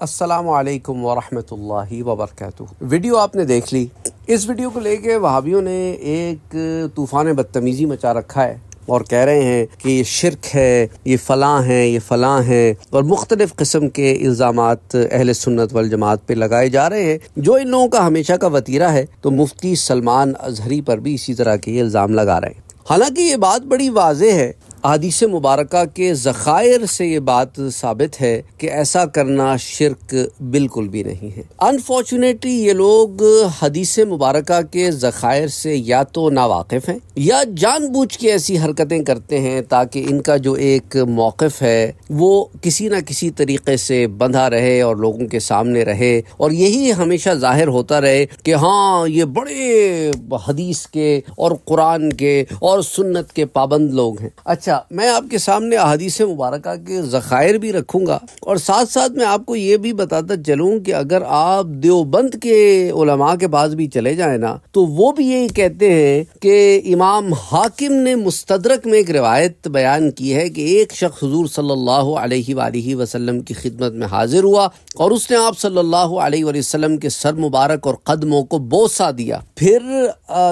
السلام علیکم ورحمۃ اللہ وبرکاتہ۔ ویڈیو آپ نے دیکھ لی۔ اس ویڈیو کو لے کے وہابیوں نے ایک طوفان بدتمیزی مچا رکھا ہے اور کہہ رہے ہیں کہ یہ شرک ہے، یہ فلاں ہیں، یہ فلاں ہیں۔ اور مختلف قسم کے الزامات اہل سنت والجماعت پہ لگائے جا رہے ہیں۔ جو ان لوگوں کا ہمیشہ کا وطیرہ ہے، تو مفتی سلمان اظہری پر بھی اسی طرح کے یہ الزام لگا رہے ہیں۔ حالانکہ یہ بات بڑی واضح ہے حدیث مبارکہ کے ذخائر سے یہ بات ثابت ہے کہ ایسا کرنا شرک بالکل بھی نہیں ہے۔ انفارچونیٹلی یہ لوگ حدیث مبارکہ کے ذخائر سے یا تو ناواقف ہیں یا جان بوجھ کے ایسی حرکتیں کرتے ہیں تاکہ ان کا جو ایک موقف ہے وہ کسی نہ کسی طریقے سے بندھا رہے اور لوگوں کے سامنے رہے اور یہی ہمیشہ ظاہر ہوتا رہے کہ ہاں یہ بڑے حدیث کے اور قرآن کے اور سنت کے پابند لوگ ہیں۔ اچھا اچھا میں آپ کے سامنے احادیث مبارکہ کے ذخائر بھی رکھوں گا اور ساتھ ساتھ میں آپ کو یہ بھی بتاتا چلوں کہ اگر آپ دیوبند کے علماء کے پاس بھی چلے جائیں نا، تو وہ بھی یہی کہتے ہیں کہ امام حاکم نے مستدرک میں ایک روایت بیان کی ہے کہ ایک شخص حضور صلی اللہ علیہ وآلہ وسلم کی خدمت میں حاضر ہوا اور اس نے آپ صلی اللہ علیہ وآلہ وسلم کے سر مبارک اور قدموں کو بوسا دیا۔ پھر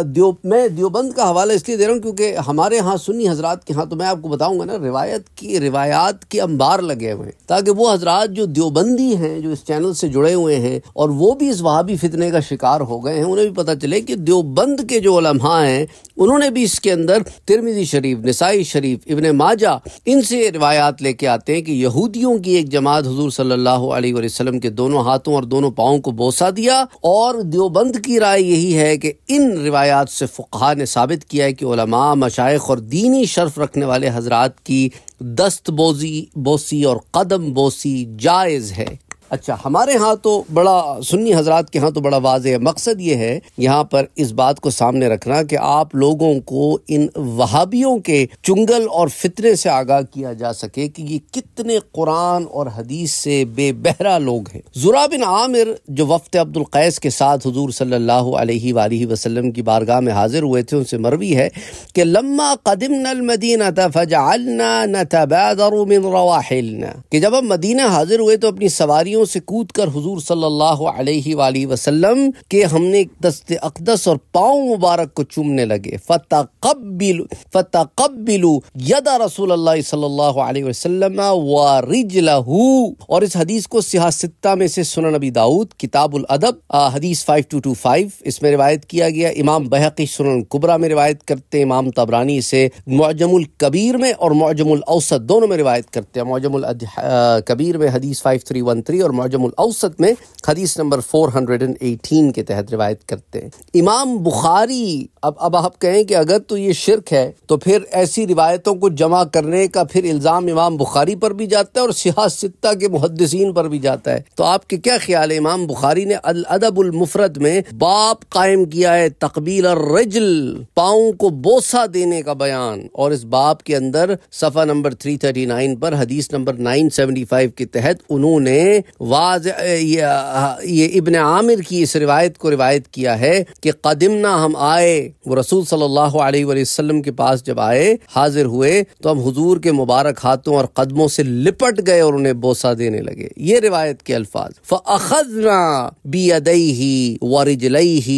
دیو، میں دیوبند کا حوالہ اس لیے دے رہا ہوں کیونکہ ہمارے ہاں سنی حضرات کے ہاں تو میں آپ کو بتاؤں گا نا، روایت کی، روایات کے انبار لگے ہوئے ہیں۔ تاکہ وہ حضرات جو دیوبندی ہیں، جو اس چینل سے جڑے ہوئے ہیں، اور وہ بھی اس وہابی فتنے کا شکار ہو گئے ہیں، انہیں بھی پتہ چلے کہ دیوبند کے جو علماء ہیں، انہوں نے بھی اس کے اندر ترمیزی شریف، نسائی شریف، ابن ماجہ، ان سے روایات لے کے آتے ہیں کہ یہودیوں کی ایک جماعت حضور صلی اللہ علیہ وسلم کے دونوں ہاتھوں اور دونوں پاؤں کو بوسا دیا۔ اور دیوبند کی رائے یہی ہے کہ ان روایات سے فقہ نے ثابت کیا ہے کہ علماء مشائق اور دینی شرف رکھنے والے والے حضرات کی دست بوزی بوسی اور قدم بوسی جائز ہے۔ اچھا ہمارے ہاں تو بڑا، سنی حضرات کے ہاں تو بڑا واضح ہے مقصد یہ ہے، یہاں پر اس بات کو سامنے رکھنا کہ آپ لوگوں کو ان وہابیوں کے چنگل اور فطرے سے آگاہ کیا جا سکے کہ یہ کتنے قرآن اور حدیث سے بے بہرا لوگ ہیں۔ زرا بن عامر جو وفد عبد القیس کے ساتھ حضور صلی اللہ علیہ وآلہ وسلم کی بارگاہ میں حاضر ہوئے تھے، ان سے مروی ہے کہ لما قدمنا المدینہ فجعلنا نتبادر من رواحلنا۔ کہ جب ہم مدینہ حاضر ہوئے تو اپنی سواریوں سے کود کر حضور صلی اللہ علیہ وآلہ وسلم کے ہم نے دست اقدس اور پاؤں مبارک کو چومنے لگے۔ فتقبل فتقبلو ید رسول اللہ صلی اللہ علیہ وسلم ورجلہ اور اس حدیث کو سیاہ ستہ میں سے سنن نبی داؤد، کتاب الادب حدیث 5225 اس میں روایت کیا گیا۔ امام بحقی سنن کبرہ میں روایت کرتے امام تبرانی سے معجم الکبیر میں اور معجم الاوسط، دونوں میں روایت کرتے ہیں۔ معجم الکبیر میں حدیث 5313 اور اور معجم الاوسط میں حدیث نمبر 418 کے تحت روایت کرتے ہیں۔ امام بخاری، اب اب آپ کہیں کہ اگر تو یہ شرک ہے، تو پھر ایسی روایتوں کو جمع کرنے کا پھر الزام امام بخاری پر بھی جاتا ہے اور سیاہ ستہ کے محدثین پر بھی جاتا ہے۔ تو آپ کے کیا خیال ہے؟ امام بخاری نے الادب المفرد میں باپ قائم کیا ہے تقبیل الرجل، پاؤں کو بوسا دینے کا بیان۔ اور اس باپ کے اندر صفحہ نمبر 339 پر حدیث نمبر 975 کے تحت انہوں نے واضح ہاں، یہ ابن عامر کی اس روایت کو روایت کیا ہے کہ قدمنا ہم آئے، وہ رسول صلی اللہ علیہ وآلہ وسلم کے پاس جب آئے، حاضر ہوئے، تو ہم حضور کے مبارک ہاتھوں اور قدموں سے لپٹ گئے اور انہیں بوسا دینے لگے۔ یہ روایت کے الفاظ، فَأَخَذْنَا بِيَدَيْهِ وَرِجْلَيْهِ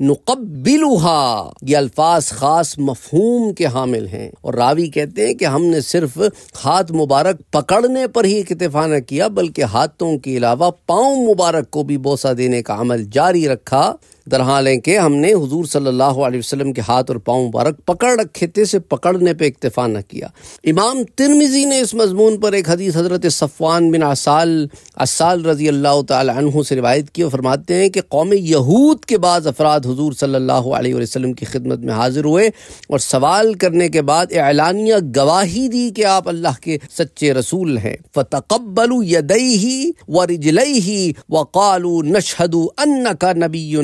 نُقَبِّلُهَا۔ یہ الفاظ خاص مفہوم کے حامل ہیں۔ اور راوی کہتے ہیں کہ ہم نے صرف ہاتھ مبارک پکڑنے پر ہی اکتفا نہ کیا، بلکہ ہاتھوں کے علاوہ پاؤں مبارک کو بھی بوسا دینے کا عمل جاری رکھا۔ در حال کہ ہم نے حضور صلی اللہ علیہ وسلم کے ہاتھ اور پاؤں مبارک پکڑ رکھے تھے سے پکڑنے پہ اکتفا نہ کیا۔ امام ترمیزی نے اس مضمون پر ایک حدیث حضرت صفوان بن عصال عصال رضی اللہ تعالی عنہ سے روایت کی اور فرماتے ہیں کہ قوم یہود کے بعض افراد حضور صلی اللہ علیہ وسلم کی خدمت میں حاضر ہوئے اور سوال کرنے کے بعد اعلانیہ گواہی دی کہ آپ اللہ کے سچے رسول ہیں۔ فتقبلوا یدیہ ورجلیہ وقالوا نشہد انکا نبی۔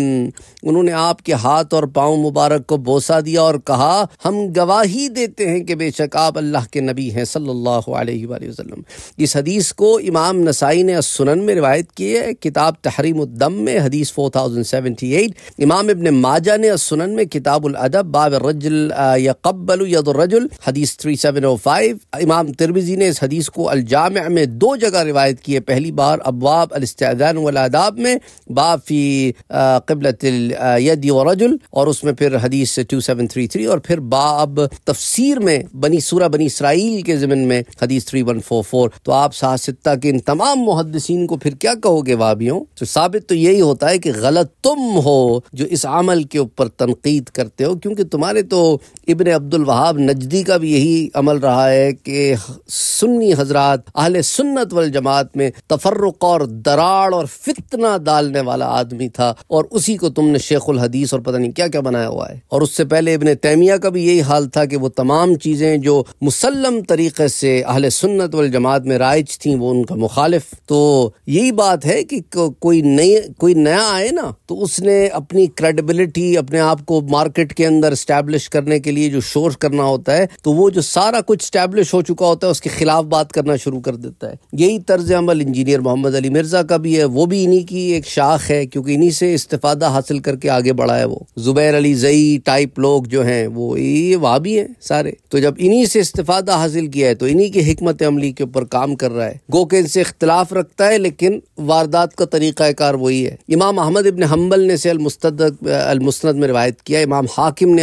انہوں نے آپ کے ہاتھ اور پاؤں مبارک کو بوسا دیا اور کہا، ہم گواہی دیتے ہیں کہ بے شک آپ اللہ کے نبی ہیں صلی اللہ علیہ وآلہ وسلم۔ اس حدیث کو امام نسائی نے سنن میں روایت کی ہے، کتاب تحریم الدم میں، حدیث 4078 امام ابن ماجہ نے سنن میں کتاب الادب، باب الرجل یقبل ید الرجل، حدیث 3705 امام ترمیزی نے اس حدیث کو الجامع میں دو جگہ روایت کی ہے۔ پہلی بار ابواب الاستعدان والاداب میں، باب فی قبلت الید ورجل اور اس میں پھر حدیث 2733 اور پھر باب تفسیر میں بنی، سورہ بنی اسرائیل کے ضمن میں حدیث 3144 تو آپ ساستہ کے ان تمام محدثین کو پھر کیا کہو گے وابیوں تو ثابت تو یہی ہوتا ہے کہ غلط تم ہو جو اس عمل کے اوپر تنقید کرتے ہو، کیونکہ تمہارے تو ابن عبد الوہاب نجدی کا بھی یہی عمل رہا ہے کہ سنی حضرات اہل سنت والجماعت میں تفرق اور دراڑ اور فتنہ ڈالنے والا آدمی تھا، اور اسی کو تم نے شیخ الحدیث اور پتہ نہیں کیا کیا بنایا ہوا ہے۔ اور اس سے پہلے ابن تیمیہ کا بھی یہی حال تھا کہ وہ تمام چیزیں جو مسلم طریقے سے اہل سنت والجماعت میں رائج تھیں وہ ان کا مخالف۔ تو یہی بات ہے کہ کوئی نئی کوئی نیا آئے نا، تو اس نے اپنی کریڈبلٹی اپنے آپ کو مارکیٹ کے اندر اسٹیبلش کرنے کے لیے جو شور کرنا ہوتا ہے، تو وہ جو سارا کچھ اسٹیبلش ہو چکا ہوتا ہے، اس کے خلاف بات کرنا شروع کر دیتا ہے۔ یہی طرز عمل انجینئر محمد علی مرزا کا بھی ہے، وہ بھی انہی کی ایک شاخ ہے، کیونکہ انہی سے استفادہ حاصل کر کے آگے بڑھا ہے وہ۔ زبیر علی زئی ٹائپ لوگ جو ہیں وہ یہ وہاں بھی ہیں سارے۔ تو جب انہی سے استفادہ حاصل کیا ہے تو انہی کی حکمت عملی کے اوپر کام کر رہا ہے۔ گو کہ ان سے اختلاف رکھتا ہے لیکن واردات کا طریقہ کار وہی ہے۔ امام احمد ابن حنبل نے سے المستدرک، المسند میں روایت کیا ہے۔ امام حاکم نے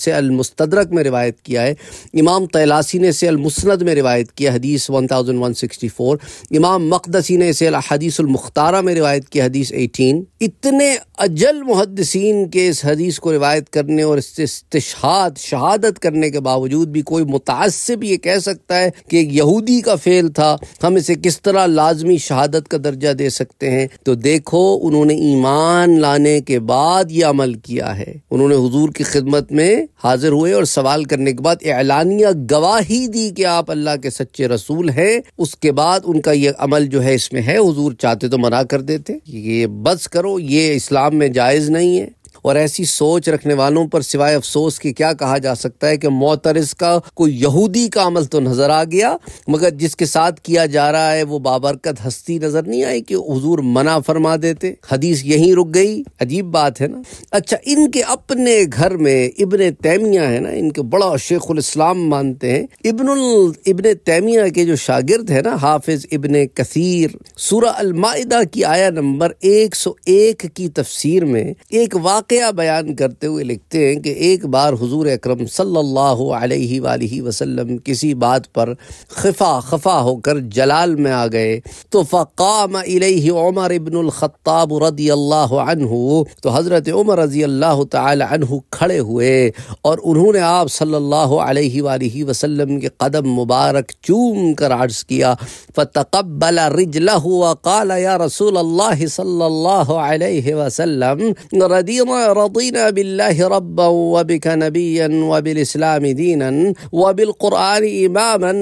سے المستدرک میں روایت کیا ہے۔ امام طیلاسی نے سے المسند میں روایت کیا حدیث 1164 امام مقدسی نے سے الحدیث المختارہ میں روایت کیا حدیث 18 اتنے اجل محدثین کے اس حدیث کو روایت کرنے اور استشہاد، شہادت کرنے کے باوجود بھی کوئی متعصب یہ کہہ سکتا ہے کہ ایک یہودی کا فعل تھا، ہم اسے کس طرح لازمی شہادت کا درجہ دے سکتے ہیں؟ تو دیکھو، انہوں نے ایمان لانے کے بعد یہ عمل کیا ہے۔ انہوں نے حضور کی خدمت میں حاضر ہوئے اور سوال کرنے کے بعد اعلانیہ گواہی دی کہ آپ اللہ کے سچے رسول ہیں۔ اس کے بعد ان کا یہ عمل جو ہے اس میں ہے، حضور چاہتے تو منع کر دیتے۔ یہ بس کرو، یہ اسلام میں جائز نہیں ہے۔ اور ایسی سوچ رکھنے والوں پر سوائے افسوس کی کیا کہا جا سکتا ہے کہ معترض کا کوئی یہودی کا عمل تو نظر آ گیا، مگر جس کے ساتھ کیا جا رہا ہے وہ بابرکت ہستی نظر نہیں آئی کہ حضور منع فرما دیتے۔ حدیث یہیں رک گئی۔ عجیب بات ہے نا۔ اچھا ان کے اپنے گھر میں ابن تیمیہ ہے نا، ان کے بڑا شیخ الاسلام مانتے ہیں۔ ابن ال ابن تیمیہ کے جو شاگرد ہے نا، حافظ ابن کثیر، سورہ المائدہ کی آیا نمبر ایک سو ایک کی تفسیر میں ایک واقع واقعہ بیان کرتے ہوئے لکھتے ہیں کہ ایک بار حضور اکرم صلی اللہ علیہ وآلہ وسلم کسی بات پر خفا خفا ہو کر جلال میں آ گئے تو فقام الیہ عمر ابن الخطاب رضی اللہ عنہ، تو حضرت عمر رضی اللہ تعالی عنہ کھڑے ہوئے اور انہوں نے آپ صلی اللہ علیہ وآلہ وسلم کے قدم مبارک چوم کر عرض کیا، فتقبل رجلہ وقال یا رسول اللہ صلی اللہ علیہ وسلم ردیما رضينا بالله ربا وبك نبيا وبالاسلام دينا وبالقرآن اماما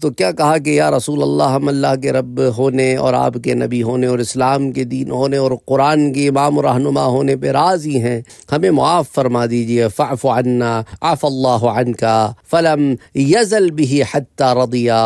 تو کیا کہا کہ یا رسول اللہ، ہم اللہ کے رب ہونے اور آپ کے نبی ہونے اور اسلام کے دین ہونے اور قرآن کے امام و رہنما ہونے پہ راضی ہیں، ہمیں معاف فرما دیجیے فعف عنا عف اللہ عنکا، فلم یزل به حتی رضیا۔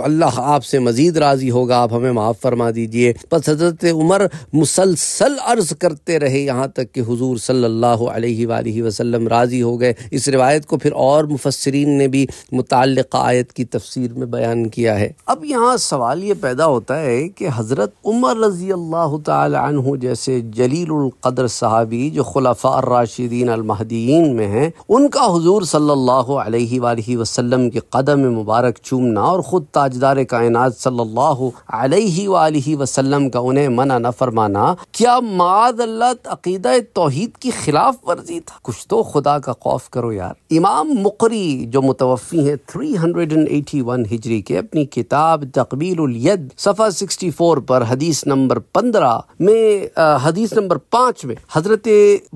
تو اللہ آپ سے مزید راضی ہوگا، آپ ہمیں معاف فرما دیجیے۔ بس حضرت عمر مسلسل عرض کرتے رہے، یہاں تک کہ حضور صلی اللہ علیہ وآلہ وسلم راضی ہو گئے۔ اس روایت کو پھر اور مفسرین نے بھی متعلق آیت کی تفسیر میں بیان کیا ہے۔ اب یہاں سوال یہ پیدا ہوتا ہے کہ حضرت عمر رضی اللہ تعالی عنہ جیسے جلیل القدر صحابی جو خلفاء الراشدین المہدیین میں ہیں، ان کا حضور صلی اللہ علیہ وآلہ وسلم کے قدم مبارک چومنا اور خود تاجدار کائنات صلی اللہ علیہ وآلہ وسلم کا انہیں منع نہ فرمانا کیا معاذ اللہ عقیدہ توحید کی خلاف ورزی تھا؟ کچھ تو خدا کا خوف کرو یار۔ امام مقری جو متوفی ہیں 381 ہجری کے اپنی کتاب تقبیل الید، صفحہ 64 پر حدیث نمبر 15 میں حدیث نمبر 5 میں حضرت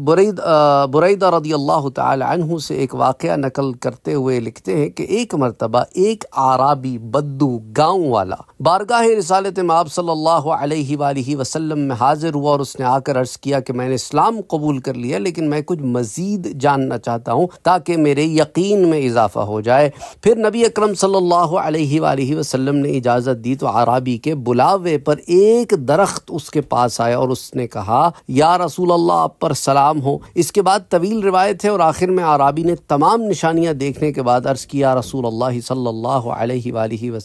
برید بریدہ رضی اللہ تعالی عنہ سے ایک واقعہ نقل کرتے ہوئے لکھتے ہیں کہ ایک مرتبہ ایک آرابی بد بدو گاؤں والا۔ بارگاہ رسالت ماب صلی اللہ علیہ وآلہ وسلم میں حاضر ہوا اور اس نے آ کر عرض کیا کہ میں نے اسلام قبول کر لیا، لیکن میں کچھ مزید جاننا چاہتا ہوں تاکہ میرے یقین میں اضافہ ہو جائے۔ پھر نبی اکرم صلی اللہ علیہ وآلہ وسلم نے اجازت دی تو عرابی کے بلاوے پر ایک درخت اس کے پاس آیا اور اس نے کہا، یا رسول اللہ، آپ پر سلام ہو۔ اس کے بعد طویل روایت ہے اور آخر میں عرابی نے تمام نشانیاں دیکھنے کے بعد عرض کیا رسول اللہ صلی اللہ علیہ وآلہ وسلم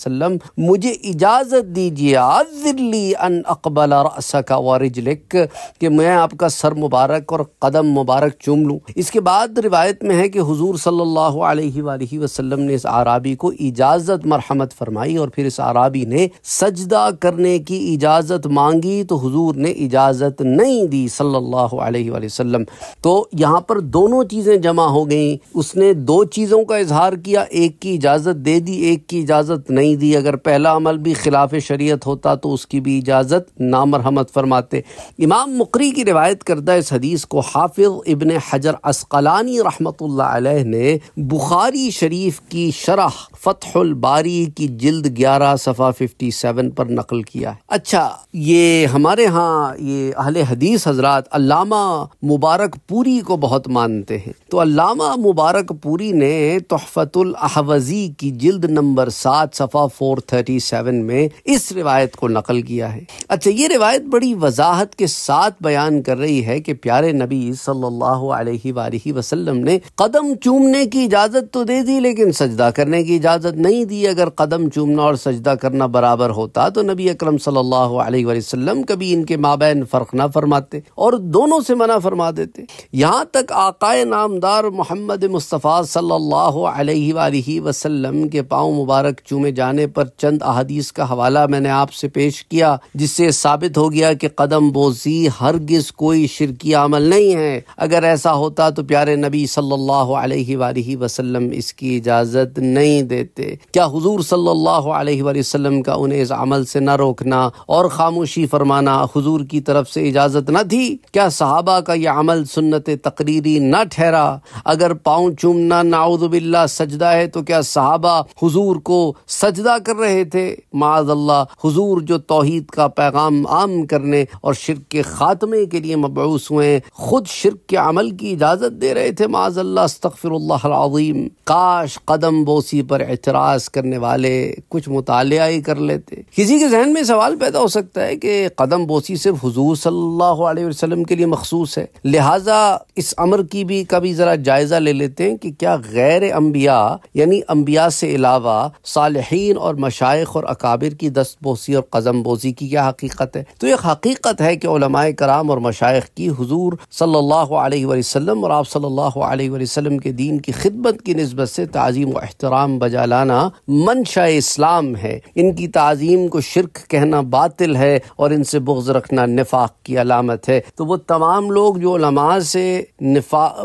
مجھے اجازت دیجیے عذرلی ان اقبل رأسک ورجلک کہ میں آپ کا سر مبارک اور قدم مبارک چوم لوں۔ اس کے بعد روایت میں ہے کہ حضور صلی اللہ علیہ وآلہ وسلم نے اس عرابی کو اجازت، مرحمت فرمائی اور پھر اس عرابی نے سجدہ کرنے کی اجازت مانگی، تو حضور نے اجازت نہیں دی صلی اللہ علیہ وآلہ وسلم۔ تو یہاں پر دونوں چیزیں جمع ہو گئیں۔ اس نے دو چیزوں کا اظہار کیا، ایک کی اجازت دے دی، ایک کی اجازت نہیں نہیں دی۔ اگر پہلا عمل بھی خلاف شریعت ہوتا تو اس کی بھی اجازت نامرحمت فرماتے۔ امام مقری کی روایت کردہ اس حدیث کو حافظ ابن حجر اسقلانی رحمۃ اللہ علیہ نے بخاری شریف کی شرح فتح الباری کی جلد گیارہ صفحہ ففٹی سیون پر نقل کیا ہے۔ اچھا یہ ہمارے ہاں یہ اہل حدیث حضرات علامہ مبارک پوری کو بہت مانتے ہیں۔ تو علامہ مبارک پوری نے تحفت الاحوزی کی جلد نمبر سات صفحہ فور تھرٹی سیون میں اس روایت کو نقل کیا ہے۔ اچھا یہ روایت بڑی وضاحت کے ساتھ بیان کر رہی ہے کہ پیارے نبی صلی اللہ علیہ وآلہ وسلم نے قدم چومنے کی اجازت تو دے دی، لیکن سجدہ کرنے کی اجازت نہیں دی۔ اگر قدم چومنا اور سجدہ کرنا برابر ہوتا تو نبی اکرم صلی اللہ علیہ وآلہ وسلم کبھی ان کے مابین فرق نہ فرماتے اور دونوں سے منع فرما دیتے۔ یہاں تک آقائے نامدار محمد مصطفیٰ صلی اللہ علیہ وآلہ وسلم کے پاؤں مبارک چومے جانے جانے پر چند احادیث کا حوالہ میں نے آپ سے پیش کیا، جس سے ثابت ہو گیا کہ قدم بوزی ہرگز کوئی شرکی عمل نہیں ہے۔ اگر ایسا ہوتا تو پیارے نبی صلی اللہ علیہ وآلہ وسلم اس کی اجازت نہیں دیتے۔ کیا حضور صلی اللہ علیہ وآلہ وسلم کا انہیں اس عمل سے نہ روکنا اور خاموشی فرمانا حضور کی طرف سے اجازت نہ تھی؟ کیا صحابہ کا یہ عمل سنت تقریری نہ ٹھہرا؟ اگر پاؤں چومنا نعوذ باللہ سجدہ ہے تو کیا صحابہ حضور کو سجدہ کر رہے تھے۔ معاذ اللہ حضور جو توحید کا پیغام عام کرنے اور شرک کے خاتمے کے لیے مبعوث ہوئے خود شرک کے عمل کی اجازت دے رہے تھے۔ معاذ اللہ استغفر اللہ العظیم۔ کاش قدم بوسی پر اعتراض کرنے والے کچھ مطالعہ ہی کر لیتے۔ کسی کے ذہن میں سوال پیدا ہو سکتا ہے کہ قدم بوسی صرف حضور صلی اللہ علیہ وسلم کے لیے مخصوص ہے۔ لہٰذا اس امر کی بھی کبھی ذرا جائزہ لے لیتے ہیں کہ کیا غیر انبیاء یعنی انبیاء سے علاوہ صالحین اور مشائق اور اکابر کی دست بوسی اور قدم بوسی کی کیا حقیقت ہے۔ تو یہ حقیقت ہے کہ علماء کرام اور مشائق کی حضور صلی اللہ علیہ وسلم اور آپ صلی اللہ علیہ وسلم کے دین کی خدمت کی نسبت سے تعظیم و احترام بجا لانا منشا اسلام ہے۔ ان کی تعظیم کو شرک کہنا باطل ہے اور ان سے بغض رکھنا نفاق کی علامت ہے۔ تو وہ تمام لوگ جو علماء سے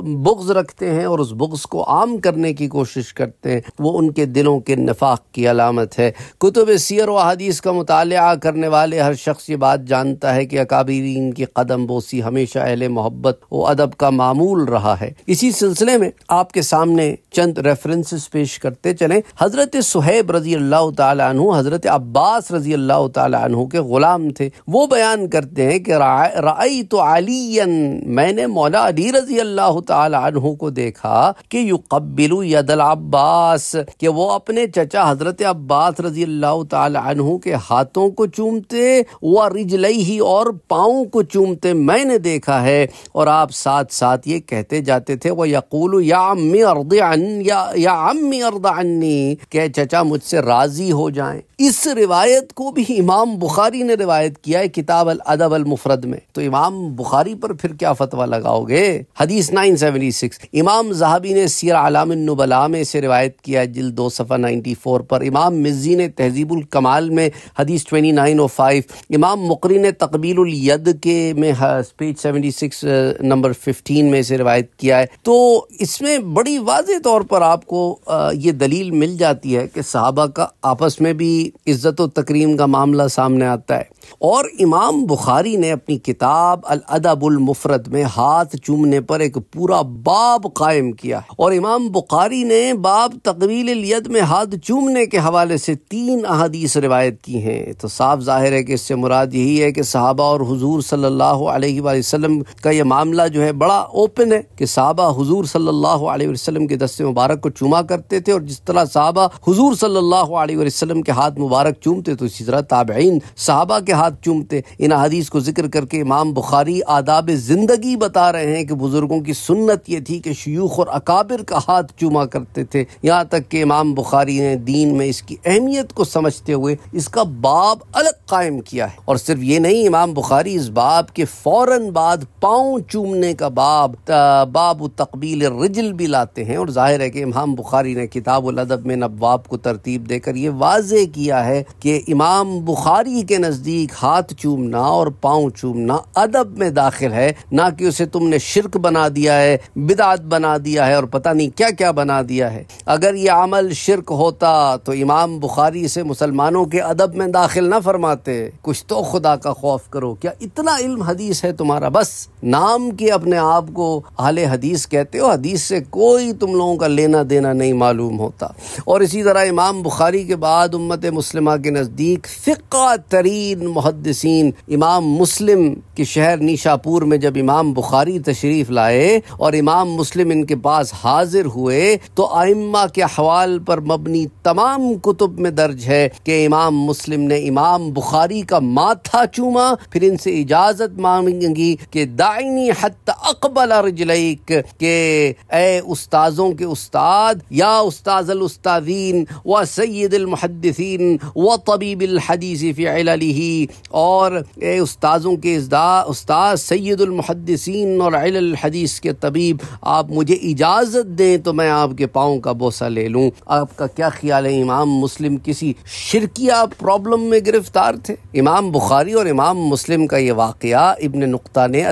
بغض رکھتے ہیں اور اس بغض کو عام کرنے کی کوشش کرتے ہیں، وہ ان کے دلوں کے نفاق کی علامت علامت ہے۔ کتب سیر و حدیث کا مطالعہ کرنے والے ہر شخص یہ بات جانتا ہے کہ اکابرین کی قدم بوسی ہمیشہ اہل محبت و ادب کا معمول رہا ہے۔ اسی سلسلے میں آپ کے سامنے چند ریفرنسز پیش کرتے چلیں۔ حضرت سہیب رضی اللہ تعالیٰ عنہ، حضرت عباس رضی اللہ تعالیٰ عنہ کے غلام تھے۔ وہ بیان کرتے ہیں کہ رعی تو علی میں نے مولا علی رضی اللہ تعالی عنہ کو دیکھا کہ یقبل ید العباس، کہ وہ اپنے چچا حضرت عباس رضی اللہ تعالی عنہ کے ہاتھوں کو چومتے، وہ رجلئی ہی اور پاؤں کو چومتے میں نے دیکھا ہے۔ اور آپ ساتھ ساتھ یہ کہتے جاتے تھے وہ یقول یا امی ارض یا امی ارض عنی کہ چچا، مجھ سے راضی ہو جائیں۔ اس روایت کو بھی امام بخاری نے روایت کیا ہے کتاب الادب المفرد میں۔ تو امام بخاری پر پھر کیا فتویٰ لگاؤ گے؟ حدیث 976 امام زہابی نے سیر علام النبلا میں سے روایت کیا جلد دو صفحہ 94 پر۔ امام امام مزی نے تہذیب الکمال میں حدیث 2905 امام مقری نے تقبیل الید کے میں پیج 76 نمبر 15 میں سے روایت کیا ہے۔ تو اس میں بڑی واضح طور پر آپ کو یہ دلیل مل جاتی ہے کہ صحابہ کا آپس میں بھی عزت و تکریم کا معاملہ سامنے آتا ہے۔ اور امام بخاری نے اپنی کتاب الادب المفرد میں ہاتھ چومنے پر ایک پورا باب قائم کیا۔ اور امام بخاری نے باب تقویل الید میں ہاتھ چومنے کے حوالے حوالے سے تین احادیث روایت کی ہیں۔ تو صاف ظاہر ہے کہ اس سے مراد یہی ہے کہ صحابہ اور حضور صلی اللہ علیہ وآلہ وسلم کا یہ معاملہ جو ہے بڑا اوپن ہے کہ صحابہ حضور صلی اللہ علیہ وسلم کے دست مبارک کو چوما کرتے تھے اور جس طرح صحابہ حضور صلی اللہ علیہ وسلم کے ہاتھ مبارک چومتے تو اسی طرح تابعین صحابہ کے ہاتھ چومتے۔ ان حدیث کو ذکر کر کے امام بخاری آداب زندگی بتا رہے ہیں کہ بزرگوں کی سنت یہ تھی کہ شیوخ اور اکابر کا ہاتھ چوما کرتے تھے۔ یہاں تک کہ امام بخاری نے دین میں اس کی اہمیت کو سمجھتے ہوئے اس کا باب الگ قائم کیا ہے۔ اور صرف یہ نہیں، امام بخاری اس باب کے فوراً بعد پاؤں چومنے کا باب باب و تقبیل رجل بھی لاتے ہیں۔ اور ظاہر ہے کہ امام بخاری نے کتاب الادب میں نبواب کو ترتیب دے کر یہ واضح کیا ہے کہ امام بخاری کے نزدیک ہاتھ چومنا اور پاؤں چومنا ادب میں داخل ہے۔ نہ کہ اسے تم نے شرک بنا دیا ہے، بدعت بنا دیا ہے اور پتہ نہیں کیا کیا بنا دیا ہے۔ اگر یہ عمل شرک ہوتا تو امام بخاری سے مسلمانوں کے ادب میں داخل نہ فرماتے کچھ تو خدا کا خوف کرو۔ کیا اتنا علم حدیث ہے تمہارا؟ بس نام کے اپنے آپ کو اہل حدیث کہتے ہو، حدیث سے کوئی تم لوگوں کا لینا دینا نہیں معلوم ہوتا۔ اور اسی طرح امام بخاری کے بعد امت مسلمہ کے نزدیک فقہ ترین محدثین امام مسلم کے شہر نیشاپور میں جب امام بخاری تشریف لائے اور امام مسلم ان کے پاس حاضر ہوئے، تو ائمہ کے حوال پر مبنی تمام کتب میں درج ہے کہ امام مسلم نے امام بخاری کا ماتھا چوما، پھر ان سے اجازت مانگی کہ دائنی حت اقبل رجلیک، کہ اے استاذوں کے استاد، یا استاذ الاستاذین و سید المحدثین و طبیب الحدیث فی عللہ، اور اے استاذوں کے استاذ سید المحدثین اور عل الحدیث کے طبیب، آپ مجھے اجازت دیں تو میں آپ کے پاؤں کا بوسہ لے لوں۔ آپ کا کیا خیال ہے؟ امام مسلم کسی شرکیہ پرابلم میں گرفتار تھے۔ امام بخاری اور امام مسلم کا یہ واقعہ ابن نقطہ نے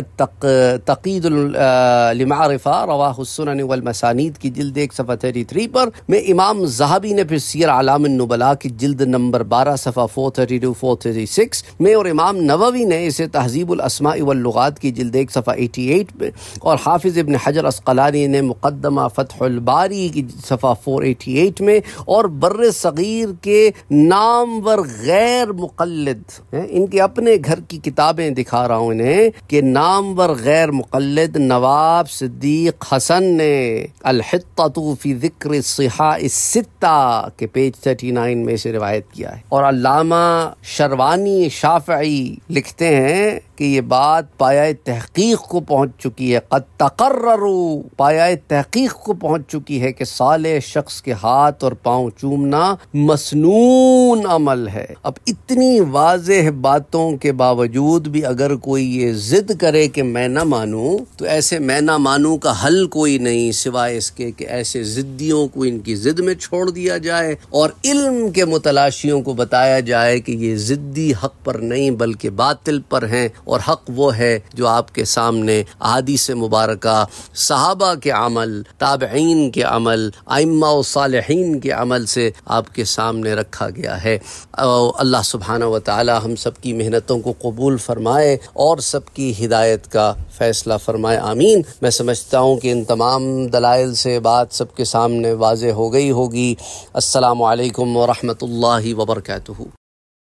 تقید المعرفہ رواہ السنن والمسانید کی جلد ایک صفحہ 33 پر میں امام زہبی نے پھر سیر علام النبلاء کی جلد نمبر بارہ صفحہ 432 436 میں اور امام نووی نے اسے تہذیب الاسماء واللغات کی جلد ایک صفحہ 88 میں اور حافظ ابن حجر اسقلانی نے مقدمہ فتح الباری کی صفحہ 488 میں اور بر صغیر کے نامور غیر مقل مقلد ہاں، ان کے اپنے گھر کی کتابیں دکھا رہا ہوں انہیں کہ نامور غیر مقلد نواب صدیق حسن نے الحطۃ فی ذکر الصحاء الستہ کے پیج 39 میں سے روایت کیا ہے۔ اور علامہ شروانی شافعی لکھتے ہیں کہ یہ بات پایا تحقیق کو پہنچ چکی ہے۔ قد تقرروا پایا تحقیق کو پہنچ چکی ہے کہ سالے شخص کے ہاتھ اور پاؤں چومنا مسنون عمل ہے۔ اب اتنی واضح باتوں کے باوجود بھی اگر کوئی یہ ضد کرے کہ میں نہ مانوں، تو ایسے میں نہ مانوں کا حل کوئی نہیں، سوائے اس کے کہ ایسے ضدیوں کو ان کی ضد میں چھوڑ دیا جائے اور علم کے متلاشیوں کو بتایا جائے کہ یہ ضدی حق پر نہیں بلکہ باطل پر ہیں اور حق وہ ہے جو آپ کے سامنے حادیث مبارکہ، صحابہ کے عمل، تابعین کے عمل، ائمہ و صالحین کے عمل سے آپ کے سامنے رکھا گیا ہے۔ اللہ سبحانہ و تعالی ہم سب کی محنتوں کو قبول فرمائے اور سب کی ہدایت کا فیصلہ فرمائے، آمین۔ میں سمجھتا ہوں کہ ان تمام دلائل سے بات سب کے سامنے واضح ہو گئی ہوگی۔ السلام علیکم ورحمۃ اللہ وبرکاتہ۔